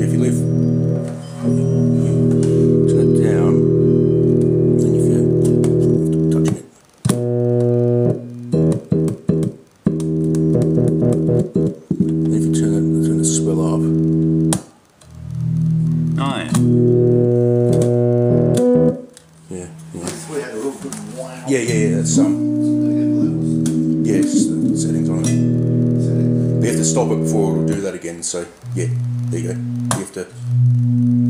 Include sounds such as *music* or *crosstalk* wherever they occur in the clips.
If you lift it down, and if you touch it, and if turn it, it's going swell up. Nice. Yeah. Yeah, yeah, yeah. yeah some. Yes, yeah, settings on it. We have to stop it before it'll do that again. So yeah there you go. You have to.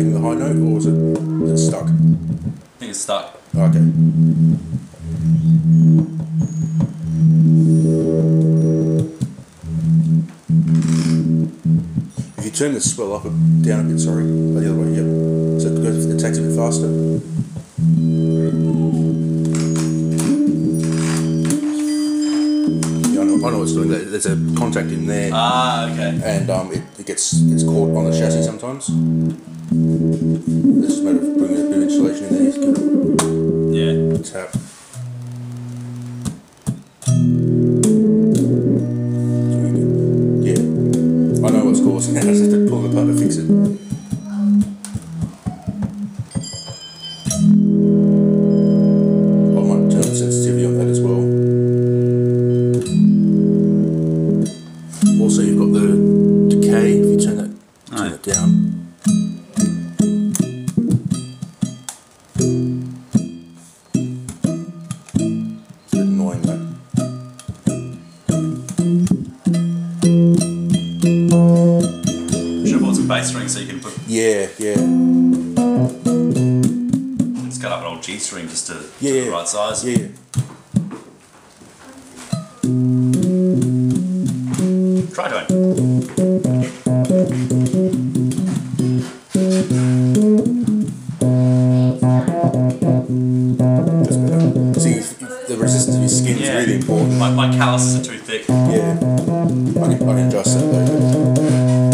Making the high note, or is it, is it stuck? I think it's stuck. Okay. If you turn the swell up down a bit, sorry, oh, the other way, yep. So it, goes, it takes a bit faster. There's a contact in there, Ah, okay. and um, it, it gets gets caught on the chassis sometimes. It's just matter of putting a bit of insulation in there. Just give it Yeah. tap. Yeah, I know what's causing it. *laughs* I just have to pull it apart to fix it. Also, you've got the decay. If you turn that, turn it down. It's a bit annoying that. Should have some bass strings so you can put Yeah, yeah, just cut up an old G string just to yeah. the right size. Yeah. fried one. See, the resistance of your skin is really important. My, my calluses are too thick. Yeah. I can, I can adjust that though.